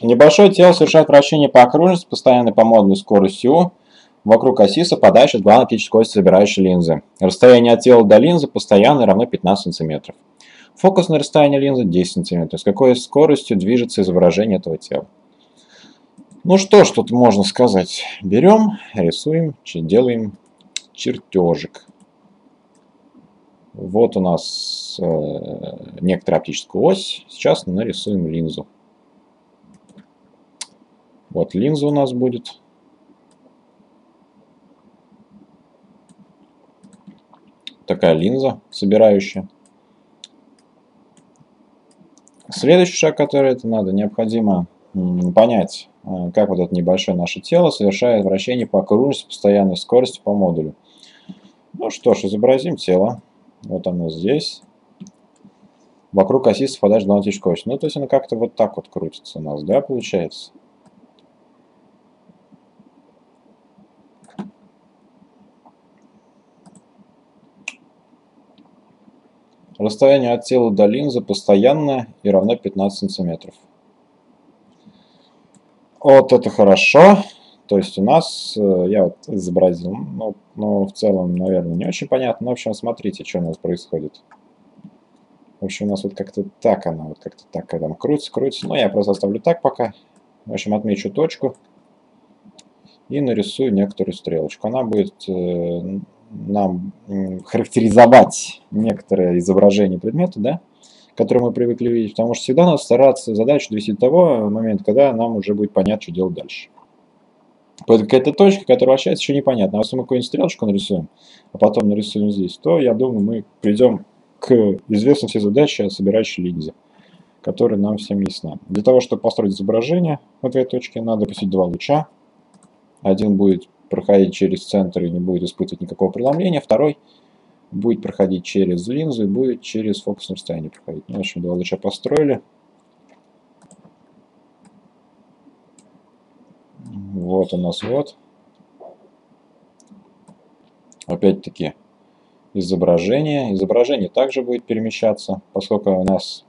Небольшое тело совершает вращение по окружности, постоянной по модулю скоростью вокруг оси, совпадающей с главной оптической осью собирающей линзы. Расстояние от тела до линзы постоянно равно 15 см. Фокусное расстояние линзы 10 см. С какой скоростью движется изображение этого тела? Ну что ж, тут можно сказать. Берем, рисуем, делаем чертежик. Вот у нас э, некоторая оптическая ось. Сейчас нарисуем линзу. Вот линза у нас будет. Такая линза собирающая. Следующий шаг, который это надо, необходимо понять, э, как вот это небольшое наше тело совершает вращение по окружности постоянной скорости по модулю. Ну что ж, изобразим тело. Вот оно здесь. Вокруг оси совпадаешь два точку ось. Ну, то есть оно как-то вот так вот крутится у нас, да, получается? Расстояние от тела до линзы постоянное и равно 15 сантиметров. Вот это хорошо. То есть у нас, э, я вот изобразил, но, но в целом, наверное, не очень понятно. Но, в общем, смотрите, что у нас происходит. В общем, у нас вот как-то так она, вот как-то так, там крутится, крутится. Но я просто оставлю так пока. В общем, отмечу точку и нарисую некоторую стрелочку. Она будет э, нам характеризовать некоторое изображение предмета, да, которое мы привыкли видеть, потому что всегда надо стараться задачу довести до того момента, когда нам уже будет понятно, что делать дальше. Поэтому какая-то точка, которая вращается, еще непонятно. А если мы какую-нибудь стрелочку нарисуем, а потом нарисуем здесь, то, я думаю, мы придем к известной всей задаче о собирающей линзе, которая нам всем ясна. Для того, чтобы построить изображение в этой точке, надо пустить два луча. Один будет проходить через центр и не будет испытывать никакого преломления, второй будет проходить через линзу и будет через фокусное расстояние проходить. Ну, в общем, два луча построили. Вот у нас вот. Опять-таки изображение. Изображение также будет перемещаться, поскольку у нас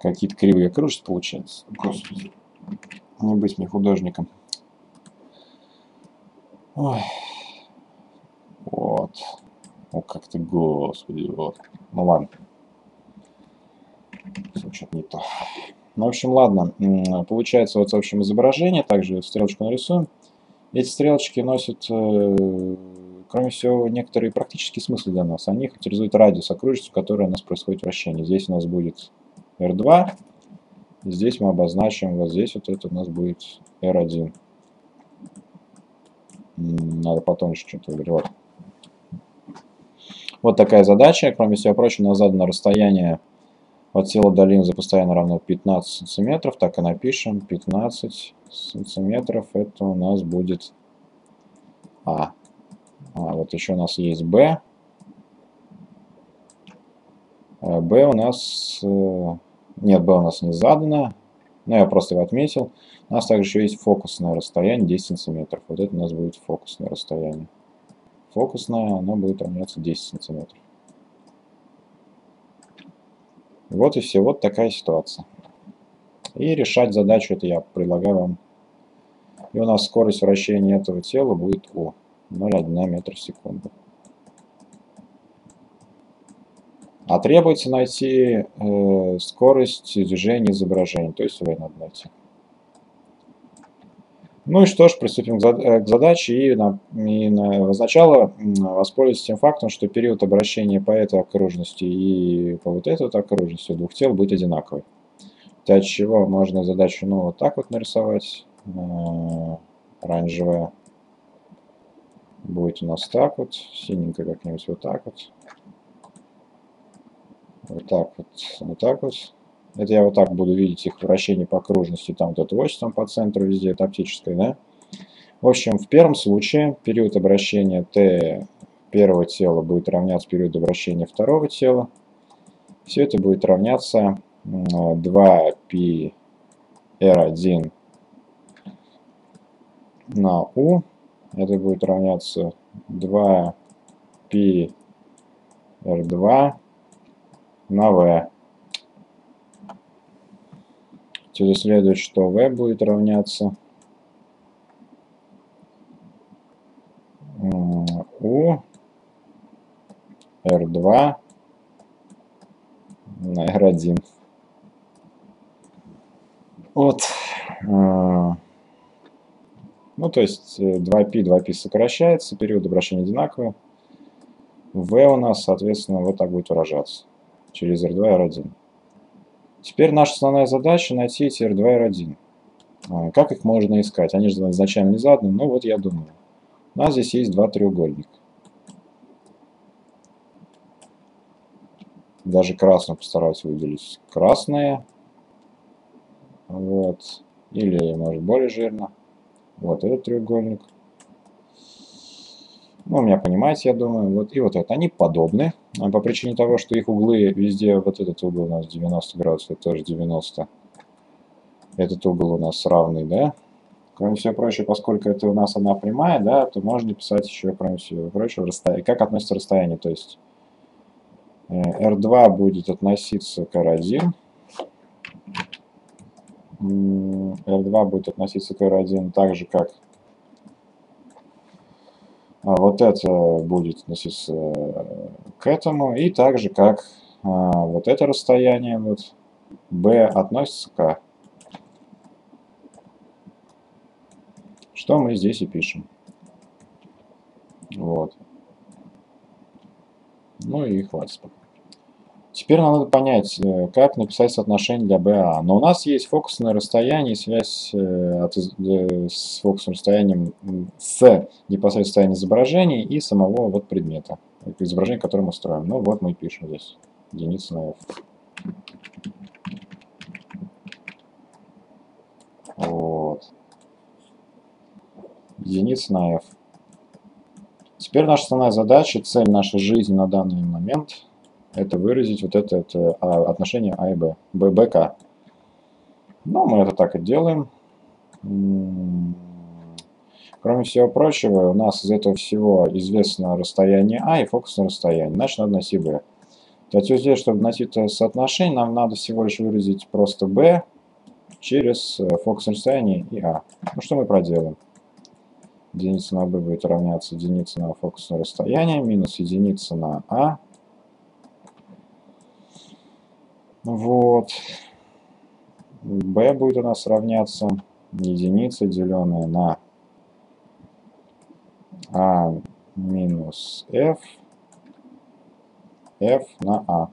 какие-то кривые кружки получаются. Господи, не быть мне художником. Ой. Вот. О, как ты, господи, вот. Ну ладно. Что-то не то. Ну, в общем, ладно. Получается вот в общем изображение. Также стрелочку нарисуем. Эти стрелочки носят, э, кроме всего, некоторые практические смыслы для нас. Они характеризуют радиус окружности, в которой у нас происходит вращение. Здесь у нас будет R2. Здесь мы обозначим, вот здесь вот это у нас будет R1. Надо потом еще что-то выбрать. Вот. такая задача. Кроме всего прочего, нас задано расстояние от тела до линзы постоянно равно 15 сантиметров. Так и напишем. 15 сантиметров. Это у нас будет А. А вот еще у нас есть Б. А, Б у нас... Э, нет, Б у нас не задано. Но я просто его отметил. У нас также еще есть фокусное расстояние 10 сантиметров. Вот это у нас будет фокусное расстояние. Фокусное, оно будет равняться 10 сантиметров. Вот и все. Вот такая ситуация. И решать задачу это я предлагаю вам. И у нас скорость вращения этого тела будет О. 0,1 метр в секунду. А требуется найти э, скорость движения изображения, то есть V надо найти. Ну и что ж, приступим к, э, задаче и, на, и на, сначала воспользуюсь тем фактом, что период обращения по этой окружности и по вот этой вот окружности двух тел будет одинаковый. Для чего можно задачу ну, вот так вот нарисовать, э, оранжевая будет у нас так вот, синенькая как-нибудь вот так вот, вот так вот, вот так вот. Это я вот так буду видеть их вращение по окружности. Там вот эта ось там по центру везде, это оптическая, да? В общем, в первом случае период обращения t первого тела будет равняться периоду обращения второго тела. Все это будет равняться 2πr1 на u. Это будет равняться 2πr2 на v. Отсюда следует, что v будет равняться у R2 на R1. Вот. А, ну, то есть 2π, э, 2π сокращается, период обращения одинаковый. V у нас, соответственно, вот так будет выражаться. Через R2 и R1. Теперь наша основная задача найти эти R2 и R1. А, как их можно искать? Они же изначально не заданы, но вот я думаю. У нас здесь есть два треугольника. Даже красную постараюсь выделить. Красные. Вот. Или, может, более жирно. Вот этот треугольник. Ну, меня понимаете, я думаю. Вот. И вот это. Они подобны. А по причине того, что их углы везде, вот этот угол у нас 90 градусов, это тоже 90. Этот угол у нас равный, да? Кроме всего прочего, поскольку это у нас одна прямая, да, то можно писать еще, кроме всего прочего, расстояние. Как относится расстояние? То есть R2 э, будет относиться к R1. R2 будет относиться к R1 так же, как вот это будет относиться э, к этому, и так же, как а, вот это расстояние, вот B относится к A. Что мы здесь и пишем. Вот. Ну и хватит пока. Теперь надо понять, э, как написать соотношение для BA. Но у нас есть фокусное расстояние, связь э, от, э, с фокусным расстоянием с непосредственно расстоянием изображения и самого вот предмета, изображение, которое мы строим. Ну вот мы пишем здесь единица на f. Вот. Единица на f. Теперь наша основная задача, цель нашей жизни на данный момент – это выразить вот это, это а, отношение А и Б, Б, БК. Ну, мы это так и делаем. Кроме всего прочего, у нас из этого всего известно расстояние А и фокусное расстояние. Значит, надо найти B. То есть здесь, чтобы найти это соотношение, нам надо всего лишь выразить просто B через э, фокусное расстояние и А. Ну, что мы проделаем? Единица на B будет равняться единице на фокусное расстояние минус единица на А Вот. b будет у нас равняться единица, деленная на a минус f, f на a.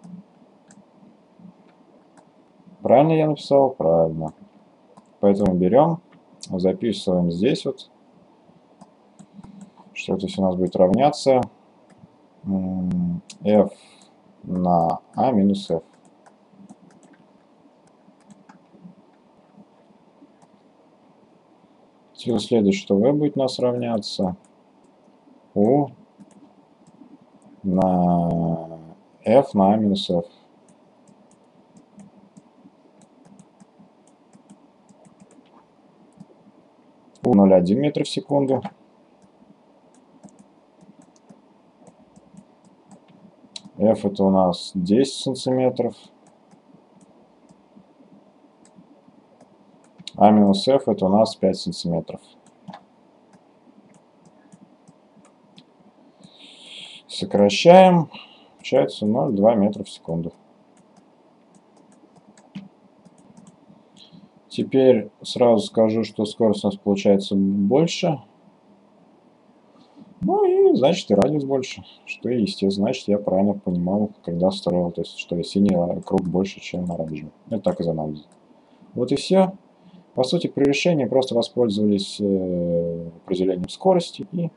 Правильно я написал? Правильно. Поэтому берем, записываем здесь вот, что все у нас будет равняться f на a минус f. Отсюда следует, что v будет у нас равняться u на f на a минус f. u 0,1 метр в секунду. f это у нас 10 сантиметров. А минус F это у нас 5 сантиметров. Сокращаем. Получается 0,2 метра в секунду. Теперь сразу скажу, что скорость у нас получается больше. Ну и значит и радиус больше. Что естественно, значит я правильно понимал, когда строил, то есть что синий круг больше, чем оранжевый. Это так из анализа. Вот и все. По сути, при решении просто воспользовались э, определением скорости и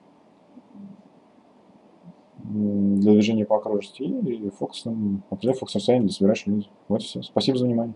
для движения по окружности и фокусным, определяя фокусное расстояние для собирающей люди. Вот и все. Спасибо за внимание.